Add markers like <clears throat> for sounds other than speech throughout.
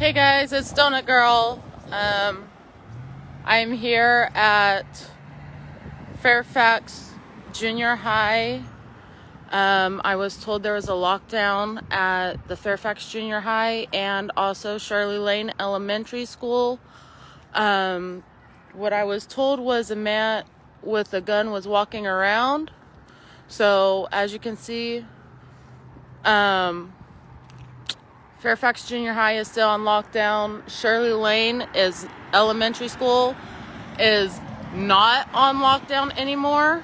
Hey guys, it's Donut Girl. Um, I'm here at Fairfax Junior High. Um, I was told there was a lockdown at the Fairfax Junior High and also Shirley Lane Elementary School. Um, what I was told was a man with a gun was walking around. So as you can see, um, Fairfax Junior High is still on lockdown. Shirley Lane is elementary school is not on lockdown anymore.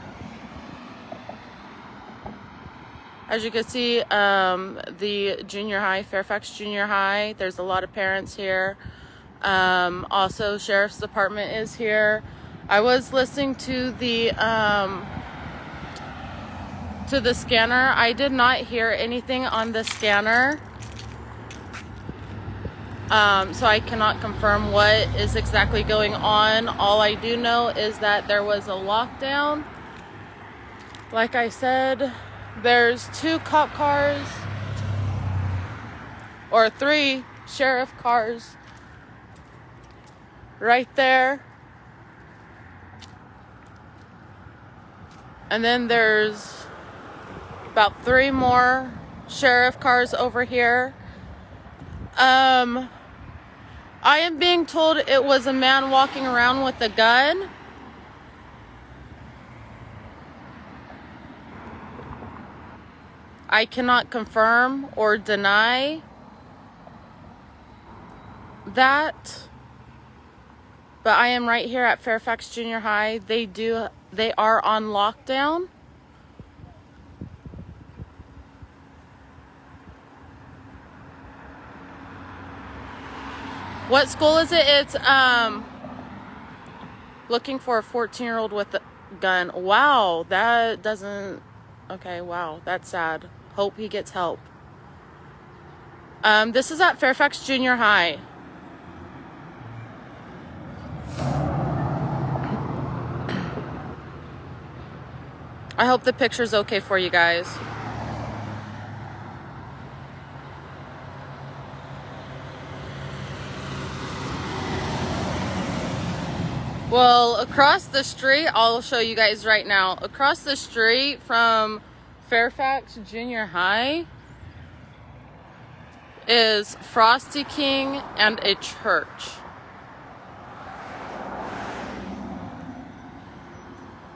As you can see, um, the junior high, Fairfax Junior High, there's a lot of parents here. Um, also, Sheriff's Department is here. I was listening to the um, to the scanner. I did not hear anything on the scanner. Um, so I cannot confirm what is exactly going on. All I do know is that there was a lockdown. Like I said, there's two cop cars or three sheriff cars right there. And then there's about three more sheriff cars over here. Um, I am being told it was a man walking around with a gun. I cannot confirm or deny that. But I am right here at Fairfax Junior High. They do they are on lockdown. What school is it? It's um looking for a 14-year-old with a gun. Wow, that doesn't Okay, wow, that's sad. Hope he gets help. Um this is at Fairfax Junior High. <coughs> I hope the picture's okay for you guys. Well, across the street, I'll show you guys right now. Across the street from Fairfax Junior High is Frosty King and a church.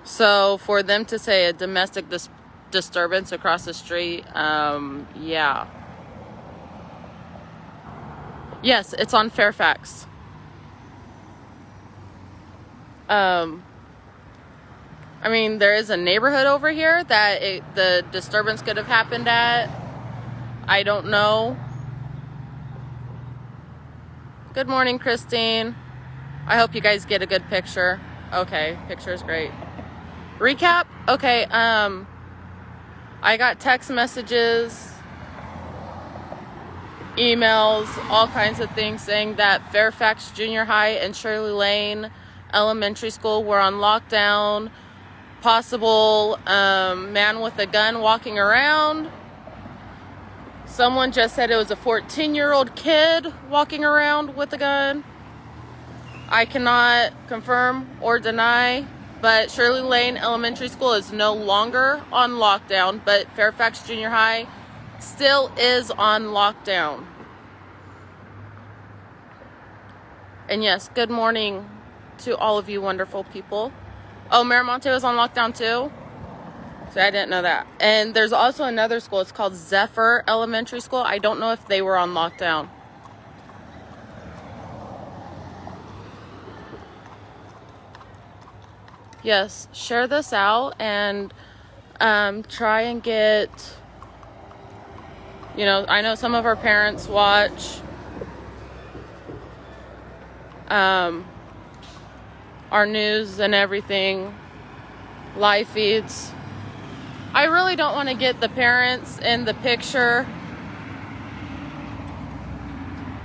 So for them to say a domestic dis- disturbance across the street, um, yeah. Yes, it's on Fairfax. Um, I mean, there is a neighborhood over here that it, the disturbance could have happened at. I don't know. Good morning, Christine. I hope you guys get a good picture. Okay, picture is great. Recap? Okay, um, I got text messages, emails, all kinds of things saying that Fairfax Junior High and Shirley Lane Elementary School were on lockdown. Possible um, man with a gun walking around. Someone just said it was a 14 year old kid walking around with a gun. I cannot confirm or deny, but Shirley Lane Elementary School is no longer on lockdown, but Fairfax Junior High still is on lockdown. And yes, good morning to all of you wonderful people. Oh, Miramonte was on lockdown too? So I didn't know that. And there's also another school. It's called Zephyr Elementary School. I don't know if they were on lockdown. Yes, share this out and um, try and get, you know, I know some of our parents watch um, our news and everything, live feeds. I really don't want to get the parents in the picture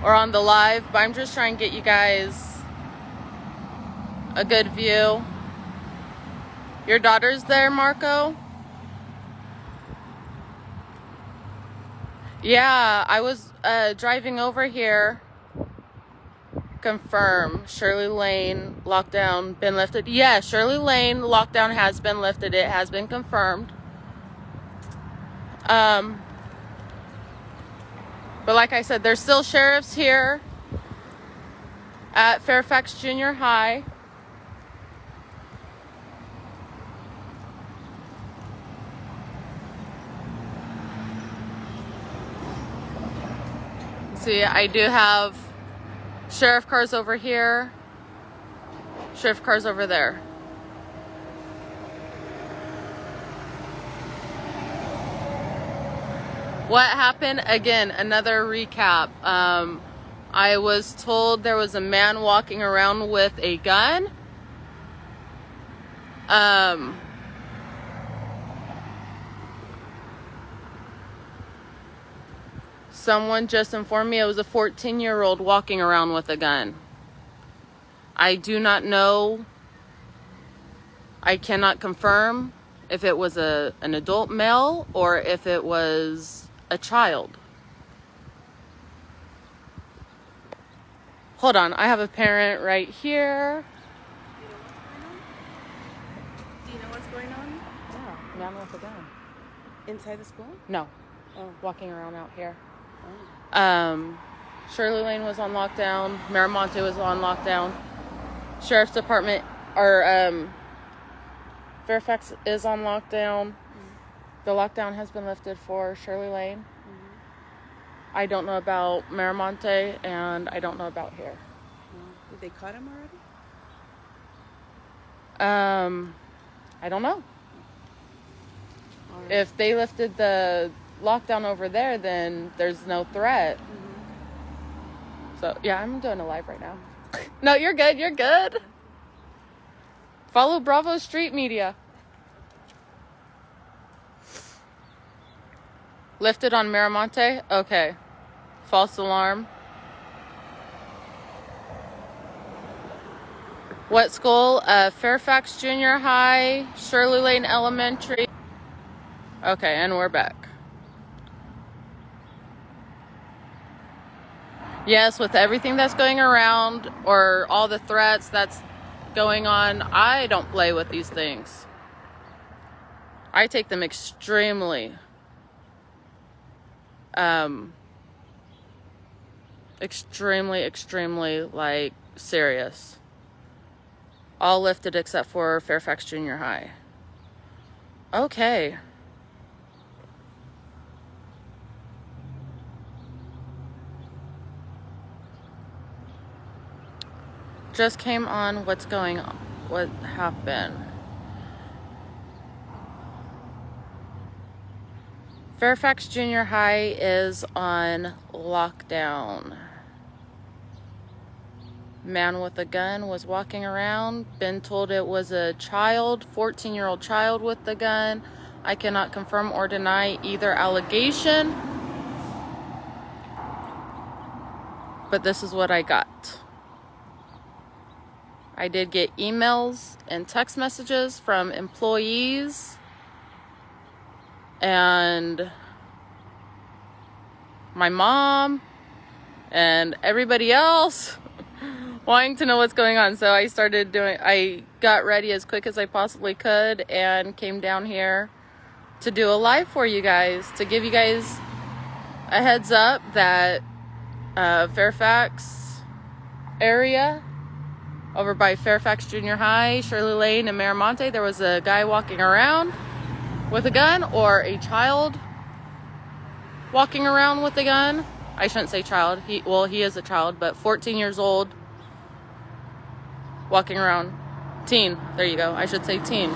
or on the live, but I'm just trying to get you guys a good view. Your daughter's there, Marco? Yeah, I was uh, driving over here confirm Shirley Lane lockdown been lifted. Yeah, Shirley Lane lockdown has been lifted. It has been confirmed. Um, but like I said, there's still sheriffs here at Fairfax Junior High. See, I do have sheriff cars over here, sheriff cars over there. What happened? Again, another recap. Um, I was told there was a man walking around with a gun. Um, someone just informed me it was a 14 year old walking around with a gun. I do not know. I cannot confirm if it was a an adult male or if it was a child. Hold on, I have a parent right here. Do you know what's going on? Yeah, man with a gun. Inside the school? No. Oh. Walking around out here. Um, Shirley Lane was on lockdown. Miramonte was on lockdown. Sheriff's Department or um, Fairfax is on lockdown. Mm-hmm. The lockdown has been lifted for Shirley Lane. I don't know about Miramonte, and I don't know about here. Did they cut him already? Um, I don't know. Right. If they lifted the lockdown over there, then there's no threat. Mm-hmm. So yeah, I'm doing a live right now. no, you're good. You're good. Follow Bravo Street Media. Lifted on Miramonte? Okay. False alarm. What school? Uh, Fairfax Junior High, Shirley Lane Elementary. Okay, and we're back. Yes, with everything that's going around or all the threats that's going on, I don't play with these things. I take them extremely um, extremely, extremely like serious. All lifted except for Fairfax Junior High. Okay. Just came on what's going on, what happened. Fairfax Junior High is on lockdown man with a gun was walking around. Been told it was a child, 14 year old child with the gun. I cannot confirm or deny either allegation. But this is what I got. I did get emails and text messages from employees and my mom and everybody else <laughs> wanting to know what's going on. So I started doing, I got ready as quick as I possibly could and came down here to do a live for you guys, to give you guys a heads up that uh, Fairfax area over by Fairfax Junior High, Shirley Lane, and Miramonte, there was a guy walking around with a gun or a child walking around with a gun. I shouldn't say child. He well, he is a child, but 14 years old walking around. Teen. There you go. I should say teen.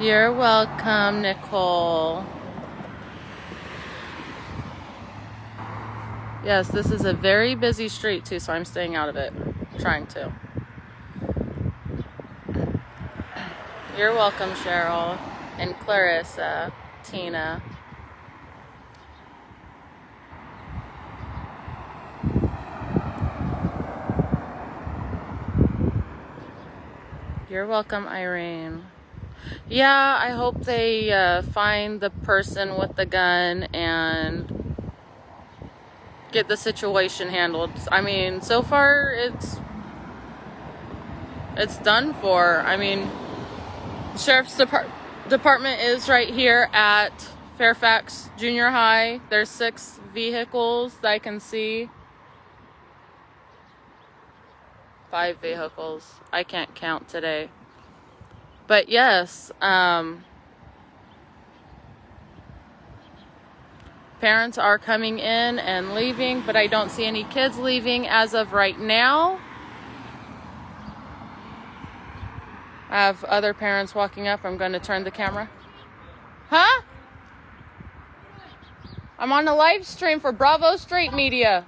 You're welcome, Nicole. Yes, this is a very busy street too, so I'm staying out of it. trying to. You're welcome, Cheryl and Clarissa, Tina. You're welcome, Irene. Yeah, I hope they uh, find the person with the gun and get the situation handled. I mean, so far it's it's done for. I mean, sheriff's depart- department is right here at Fairfax Junior High. There's six vehicles that I can see. Five vehicles. I can't count today. But yes, um, parents are coming in and leaving, but I don't see any kids leaving as of right now. I have other parents walking up. I'm going to turn the camera. Huh? I'm on a live stream for Bravo Street Media.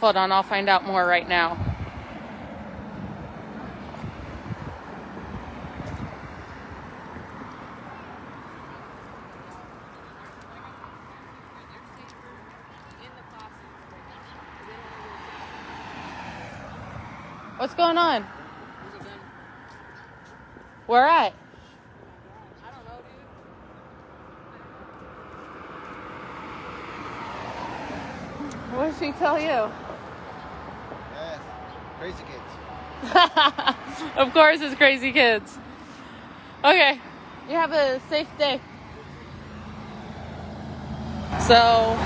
Hold on, I'll find out more right now. What's going on? Where at? What did she tell you? Crazy kids. <laughs> of course, it's crazy kids. Okay, you have a safe day. So,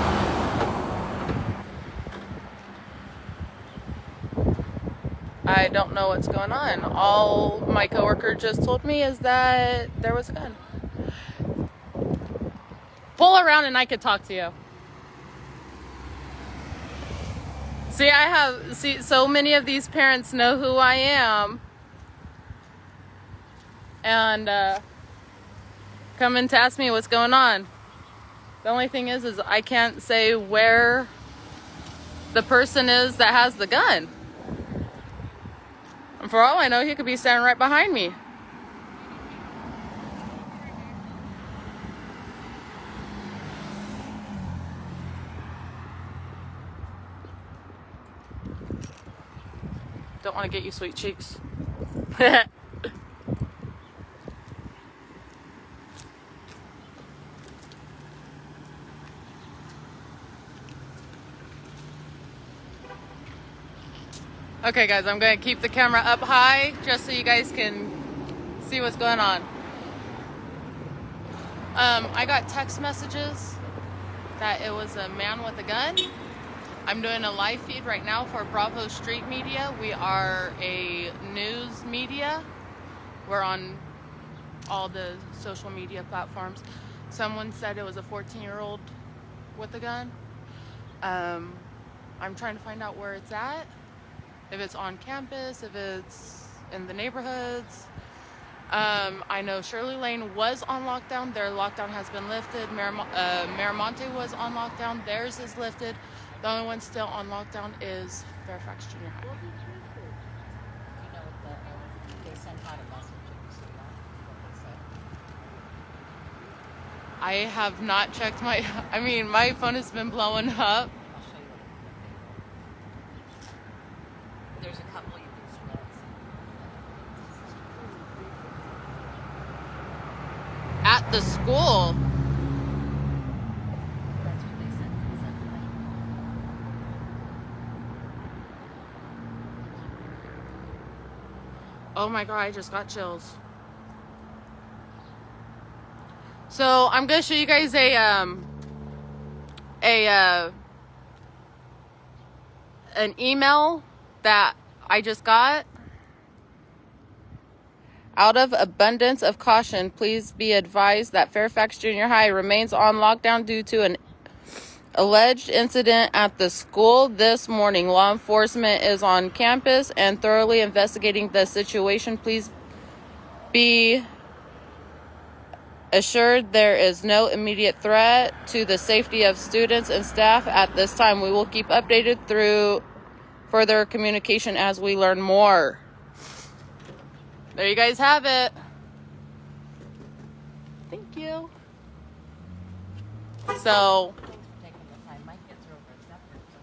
I don't know what's going on. All my coworker just told me is that there was a gun. Pull around and I could talk to you. See, I have see so many of these parents know who I am, and uh, coming to ask me what's going on. The only thing is, is I can't say where the person is that has the gun. And for all I know, he could be standing right behind me. Don't want to get you sweet cheeks. <laughs> okay, guys, I'm going to keep the camera up high just so you guys can see what's going on. Um, I got text messages that it was a man with a gun. I'm doing a live feed right now for Bravo Street Media. We are a news media. We're on all the social media platforms. Someone said it was a 14 year old with a gun. Um, I'm trying to find out where it's at. If it's on campus, if it's in the neighborhoods. Um, I know Shirley Lane was on lockdown. Their lockdown has been lifted. Miram- uh, Miramonte was on lockdown. Theirs is lifted. The only one still on lockdown is Fairfax Junior High. You know, the, um, they sent out a message and you see that, what they said. I have not checked my. <laughs> I mean, my phone has been blowing up. I'll show you what There's a couple you can. At the school. That's what they sent, sent me. Oh my god, I just got chills. So I'm gonna show you guys a um a uh an email that I just got. Out of abundance of caution, please be advised that Fairfax Junior High remains on lockdown due to an alleged incident at the school this morning. Law enforcement is on campus and thoroughly investigating the situation. Please be assured there is no immediate threat to the safety of students and staff at this time. We will keep updated through further communication as we learn more. There you guys have it. Thank you. So, Thanks for taking the time. My kids are over at Zephyr, so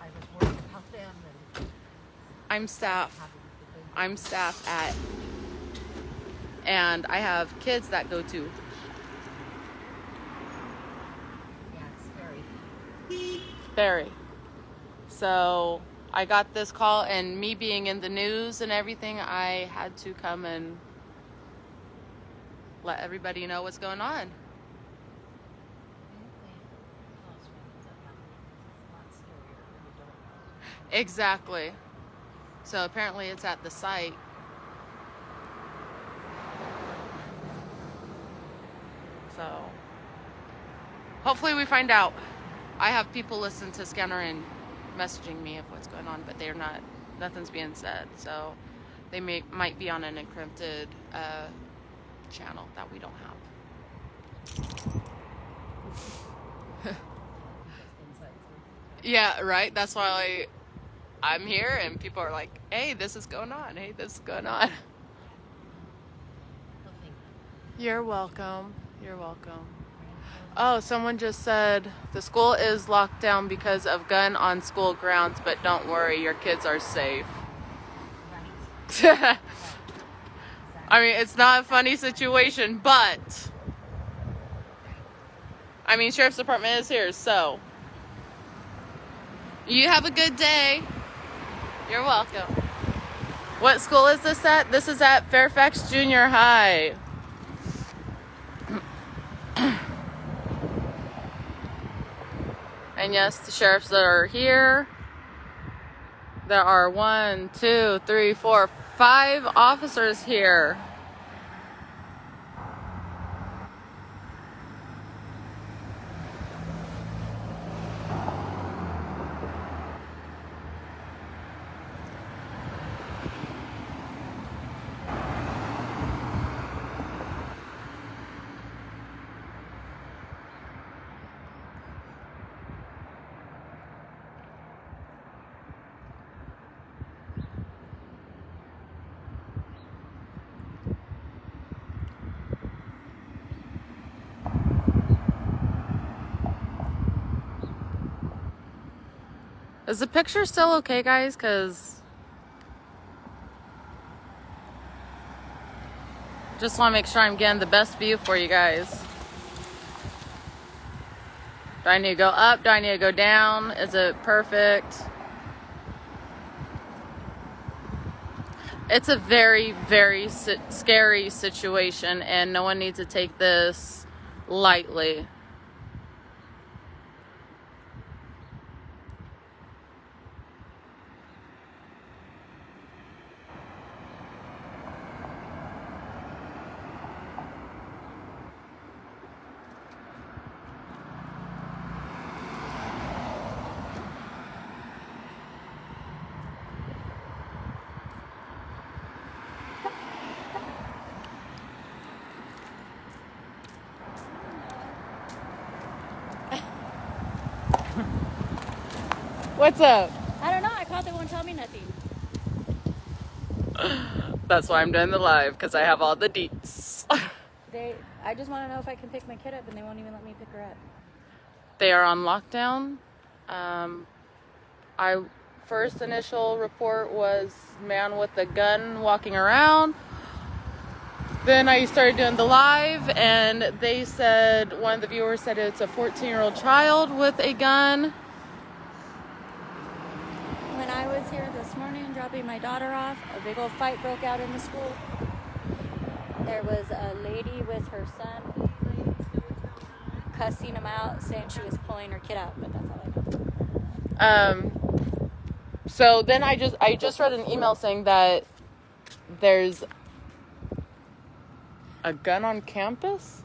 I was worried about them and I'm staff. I'm staff at, and I have kids that go to. Very. So I got this call, and me being in the news and everything, I had to come and let everybody know what's going on. Exactly. So apparently it's at the site. So hopefully we find out. I have people listen to Scanner and messaging me of what's going on, but they're not. Nothing's being said. So they may might be on an encrypted uh, channel that we don't have. Just inside through. <laughs> Yeah, right. That's why I, I'm here, and people are like, "Hey, this is going on. Hey, this is going on." You're welcome. You're welcome. Oh, someone just said the school is locked down because of gun on school grounds, but don't worry, your kids are safe. <laughs> I mean, it's not a funny situation, but I mean, sheriff's department is here, so you have a good day. You're welcome. What school is this at? This is at Fairfax Junior High. <clears throat> And yes, the sheriffs that are here. There are one, two, three, four, five officers here. Is the picture still okay, guys? Because just want to make sure I'm getting the best view for you guys. Do I need to go up? Do I need to go down? Is it perfect? It's a very, very si- scary situation, and no one needs to take this lightly. What's up? I don't know. I called. They won't tell me nothing. <laughs> That's why I'm doing the live because I have all the deets. <laughs> They. I just want to know if I can pick my kid up, and they won't even let me pick her up. they are on lockdown. Um, I first initial report was man with a gun walking around. Then I started doing the live, and they said one of the viewers said it's a 14 year old child with a gun. I was here this morning dropping my daughter off, a big old fight broke out in the school. There was a lady with her son cussing him out, saying she was pulling her kid out, but that's all I know. Um, so then I just I just read an email saying that there's a gun on campus.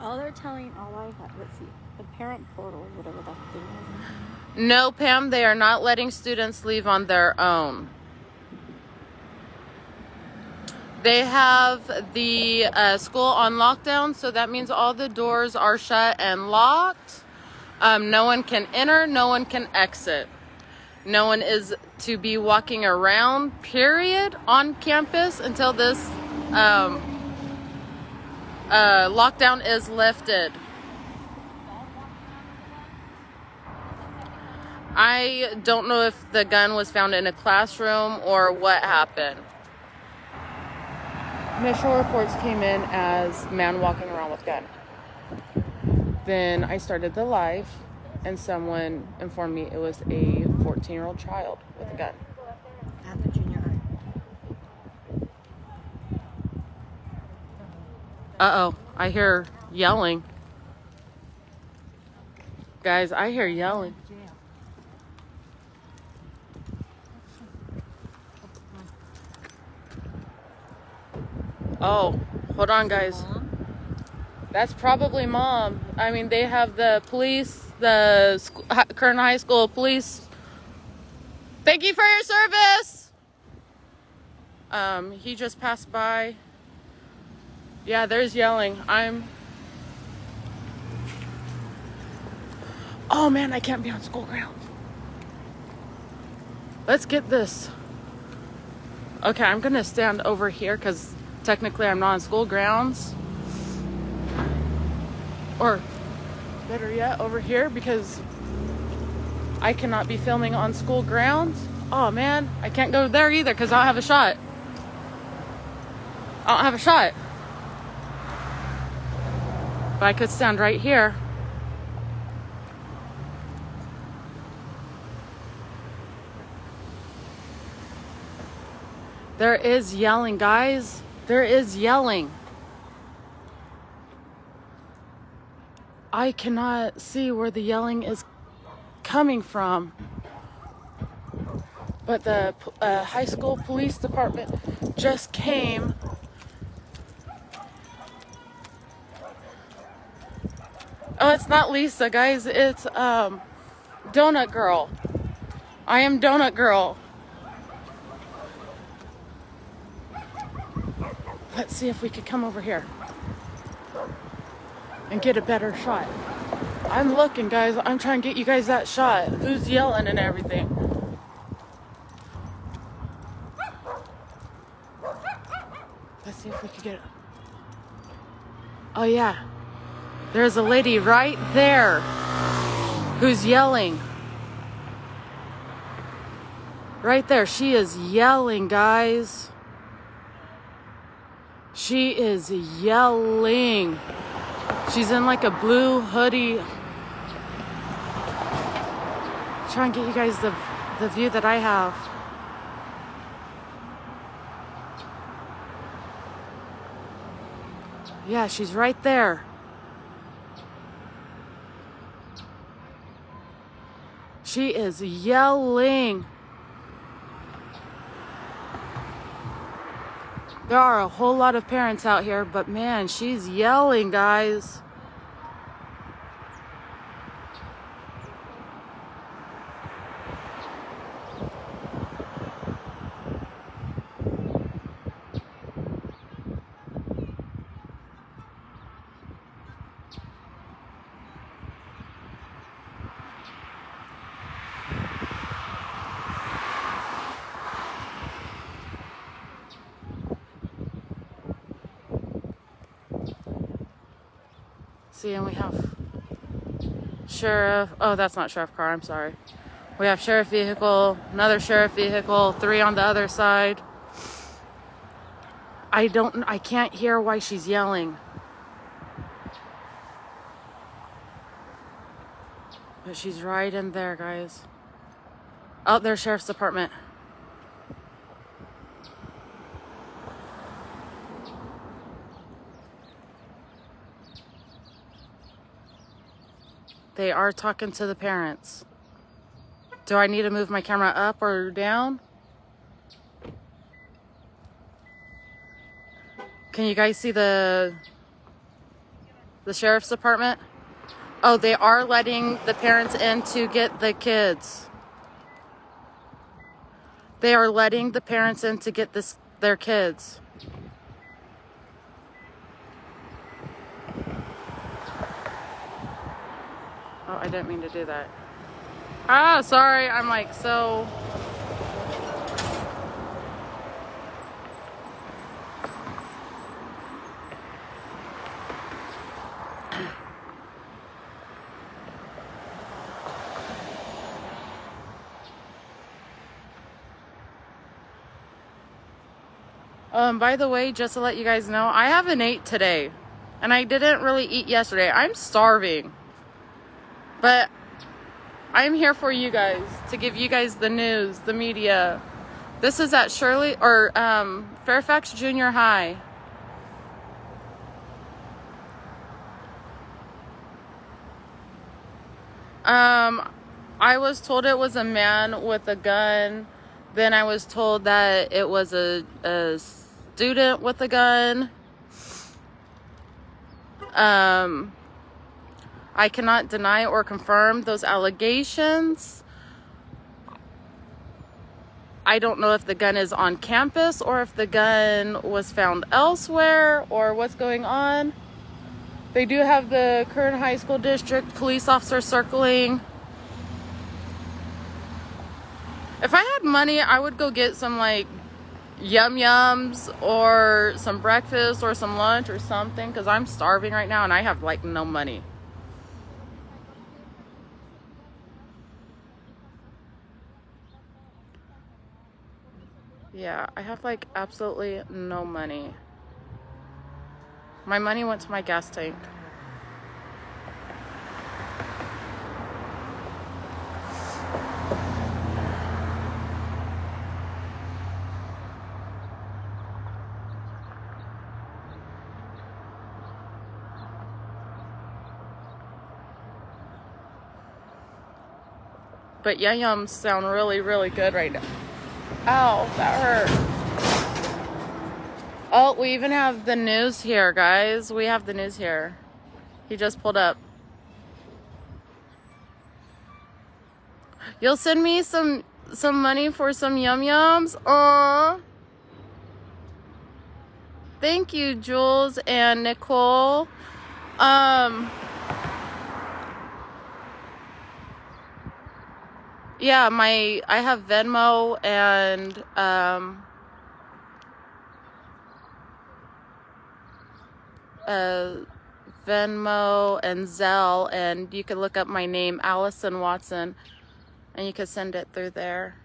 All they're telling, all I have, let's see, the parent portal, whatever that thing is. No, Pam, they are not letting students leave on their own. They have the uh, school on lockdown, so that means all the doors are shut and locked. Um, no one can enter, no one can exit. No one is to be walking around, period, on campus until this um, uh, lockdown is lifted. I don't know if the gun was found in a classroom or what happened. Initial reports came in as man walking around with gun. Then I started the live, and someone informed me it was a 14 year old child with a gun. At the junior high. Uh oh, I hear yelling. Guys, I hear yelling. Oh, hold on, guys. That's probably mom. I mean, they have the police, the Kern High School police. Thank you for your service. Um, he just passed by. Yeah, there's yelling. I'm. Oh man, I can't be on school grounds. Let's get this. Okay, I'm gonna stand over here because technically I'm not on school grounds. Or better yet, over here because I cannot be filming on school grounds. Oh man, I can't go there either because I don't have a shot. I don't have a shot. But I could stand right here. There is yelling, guys. There is yelling. I cannot see where the yelling is coming from. But the uh, high school police department just came. Oh, it's not Lisa, guys. It's um, Donut Girl. I am Donut Girl. Let's see if we could come over here and get a better shot. I'm looking, guys. I'm trying to get you guys that shot. Who's yelling and everything? Let's see if we could get it. Oh, yeah. There's a lady right there who's yelling. Right there. She is yelling, guys. She is yelling. She's in like a blue hoodie. Try and get you guys the the view that I have. Yeah, she's right there. She is yelling. There are a whole lot of parents out here, but man, she's yelling, guys. See, and we have sheriff. Oh, that's not sheriff car. I'm sorry. We have sheriff vehicle, another sheriff vehicle, three on the other side. I don't. I can't hear why she's yelling. But she's right in there, guys. Oh, there's sheriff's department. They are talking to the parents. Do I need to move my camera up or down? Can you guys see the the sheriff's department? Oh, they are letting the parents in to get the kids. They are letting the parents in to get this their kids. Oh, I didn't mean to do that. Ah, sorry. I'm like so. Um, by the way, just to let you guys know, I have an eight today. And I didn't really eat yesterday. I'm starving. But I'm here for you guys to give you guys the news, the media. This is at Shirley or um, Fairfax Junior High. Um, I was told it was a man with a gun. Then I was told that it was a, a student with a gun. Um, I cannot deny or confirm those allegations. I don't know if the gun is on campus or if the gun was found elsewhere or what's going on. They do have the Kern High School District police officer circling. If I had money, I would go get some like yum yums or some breakfast or some lunch or something because I'm starving right now and I have like no money. Yeah, I have like absolutely no money. My money went to my gas tank. But yum yums sound really, really good right now. Ow, that hurt. Oh, we even have the news here, guys. We have the news here. He just pulled up. You'll send me some some money for some yum yums? Aw. Thank you, Jules and Nicole. Um yeah, my I have Venmo and um uh Venmo and Zelle and you can look up my name Allyson Watson and you can send it through there.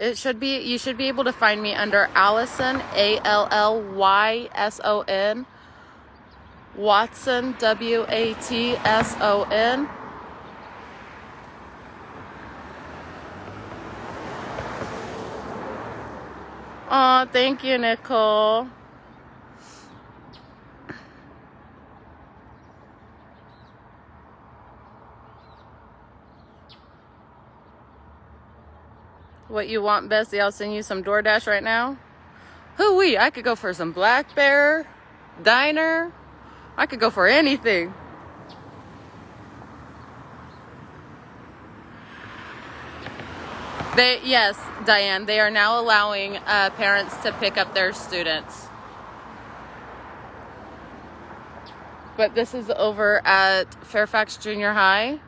It should be you should be able to find me under Allyson A L L Y S O N Watson, W A T S O N. Oh, thank you, Nicole. What you want, Bessie? I'll send you some DoorDash right now. Hooey, I could go for some Black Bear, Diner. I could go for anything. They yes, Diane. They are now allowing uh, parents to pick up their students. But this is over at Fairfax Junior High.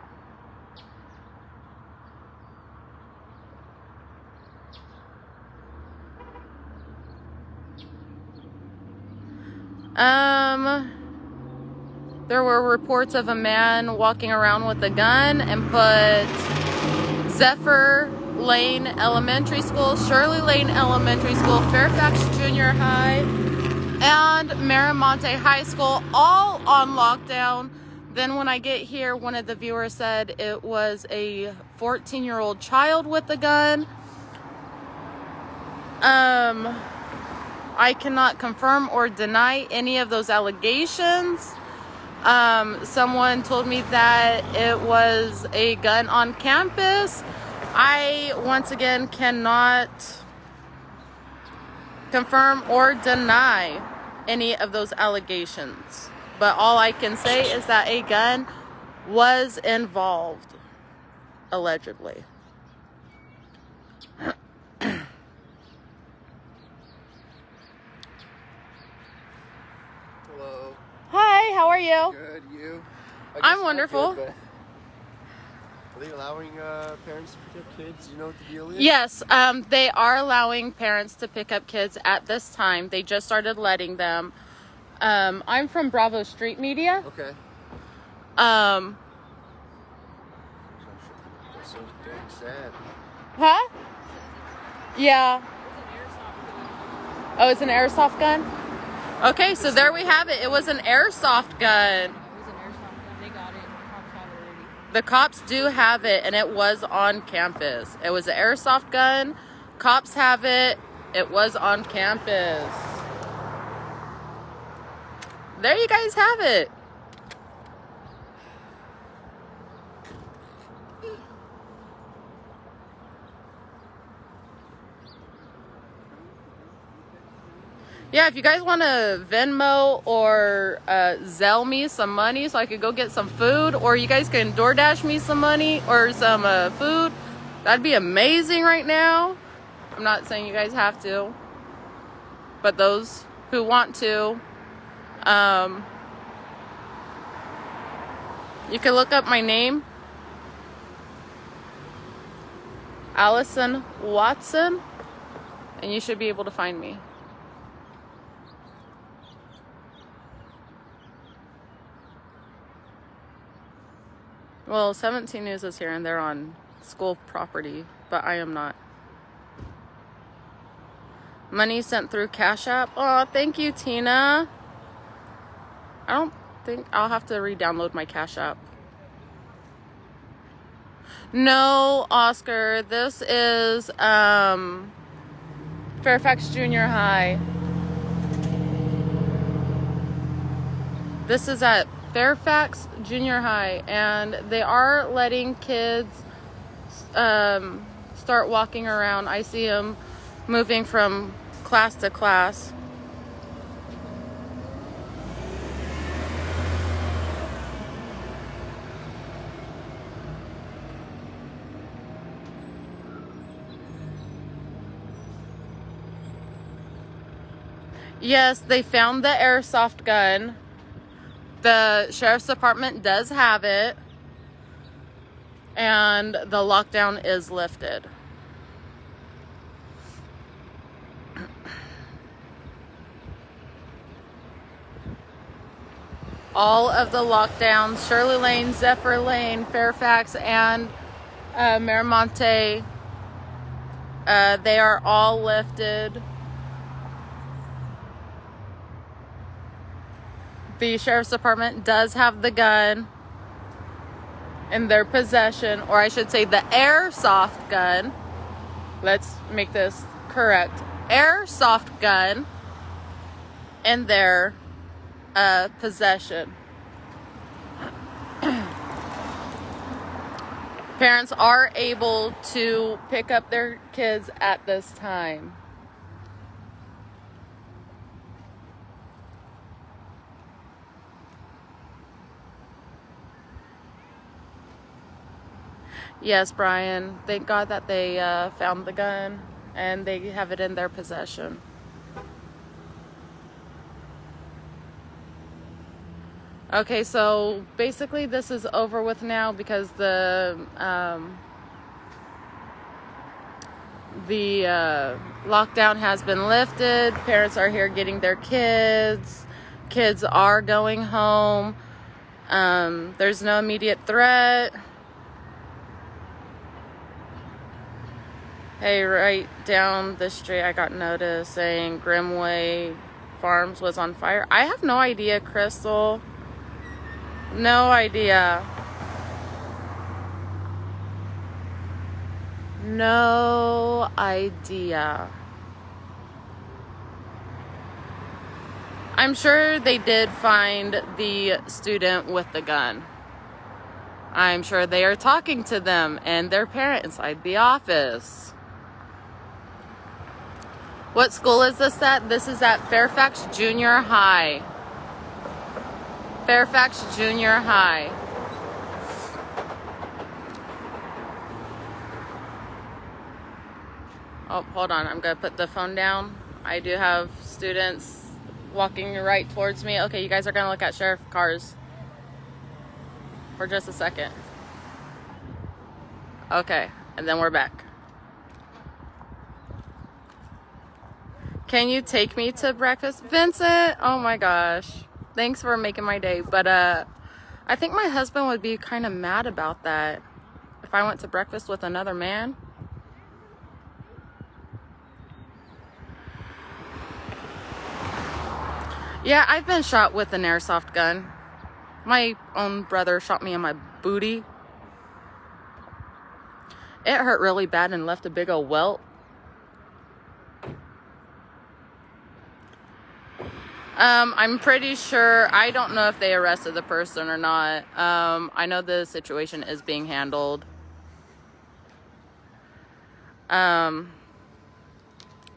Um, there were reports of a man walking around with a gun and put Zephyr Lane Elementary School, Shirley Lane Elementary School, Fairfax Junior High, and Miramonte High School all on lockdown. Then when I get here, one of the viewers said it was a 14 year old child with a gun. Um, I cannot confirm or deny any of those allegations. Um, someone told me that it was a gun on campus. I, once again, cannot confirm or deny any of those allegations. But all I can say is that a gun was involved, allegedly. Hi, how are you? Good. You? I'm wonderful. good, Are they allowing uh, parents to pick up kids? Do you know what the deal is? Yes, um, they are allowing parents to pick up kids at this time. They just started letting them. Um, I'm from Bravo Street Media. Okay. Um, That's so dang sad. huh? Yeah. Oh, it's an airsoft gun? Okay, so there we have it. It was an airsoft gun. It was an airsoft gun. They got it. Cops got it already. The cops do have it, and it was on campus. It was an airsoft gun. Cops have it. It was on campus. There you guys have it. Yeah, if you guys want to Venmo or uh, Zelle me some money so I could go get some food, or you guys can DoorDash me some money or some uh, food, that'd be amazing right now. I'm not saying you guys have to, but those who want to, um, you can look up my name, Allyson Watson, and you should be able to find me. Well, 17 News is here and they're on school property, but I am not. Money sent through Cash App. Oh, thank you, Tina. I don't think I'll have to re download my Cash App. No, Oscar. This is um, Fairfax Junior High. This is at Fairfax Junior High, and they are letting kids um, start walking around. I see them moving from class to class. Yes, they found the airsoft gun. The sheriff's department does have it. And the lockdown is lifted. All of the lockdowns, Shirley Lane, Zephyr Lane, Fairfax, and uh, Miramonte, uh, they are all lifted. The sheriff's department does have the gun in their possession, or I should say, the airsoft gun. Let's make this correct. Airsoft gun in their uh, possession. Parents are able to pick up their kids at this time. Yes, Brian. Thank God that they uh, found the gun and they have it in their possession. Okay, so basically this is over with now because the um, the uh, lockdown has been lifted. Parents are here getting their kids. Kids are going home. Um, there's no immediate threat. Hey, right down the street, I got notice saying Grimmway Farms was on fire. I have no idea, Crystal. No idea. No idea. I'm sure they did find the student with the gun. I'm sure they are talking to them and their parent inside the office. What school is this at? This is at Fairfax Junior High. Fairfax Junior High. Oh, hold on. I'm going to put the phone down. I do have students walking right towards me. Okay, you guys are gonna look at sheriff cars for just a second. Okay, and then we're back. Can you take me to breakfast? Vincent, oh my gosh. Thanks for making my day. But uh I think my husband would be kind of mad about that if I went to breakfast with another man. Yeah, I've been shot with an airsoft gun. My own brother shot me in my booty. It hurt really bad and left a big old welt. Um, I'm pretty sure, I don't know if they arrested the person or not. Um, I know the situation is being handled. Um,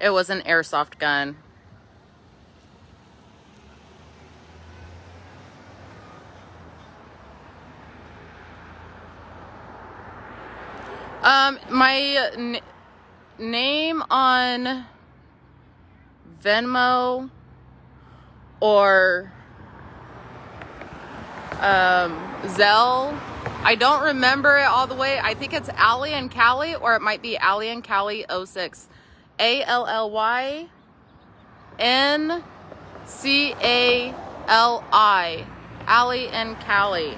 it was an airsoft gun. Um, my name on Venmo or um, Zelle. I don't remember it all the way. I think it's Allie and Callie, or it might be Allie and Callie 06. A L L Y N C A L I. Allie and Callie.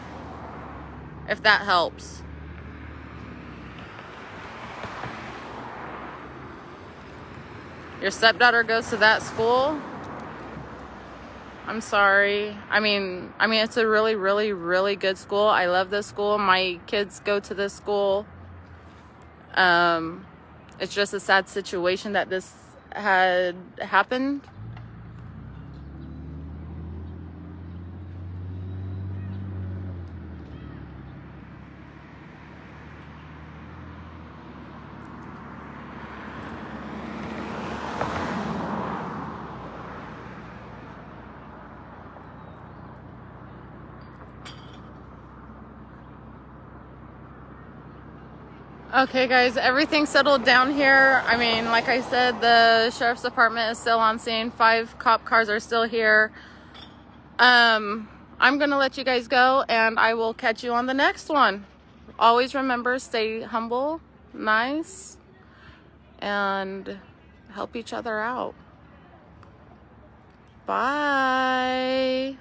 If that helps. Your stepdaughter goes to that school? I'm sorry. I mean, I mean it's a really really really good school. I love this school. My kids go to this school. Um it's just a sad situation that this had happened. Okay, guys, everything settled down here. I mean, like I said, the sheriff's department is still on scene. Five cop cars are still here. Um, I'm gonna let you guys go, and I will catch you on the next one. Always remember, stay humble, nice, and help each other out. Bye.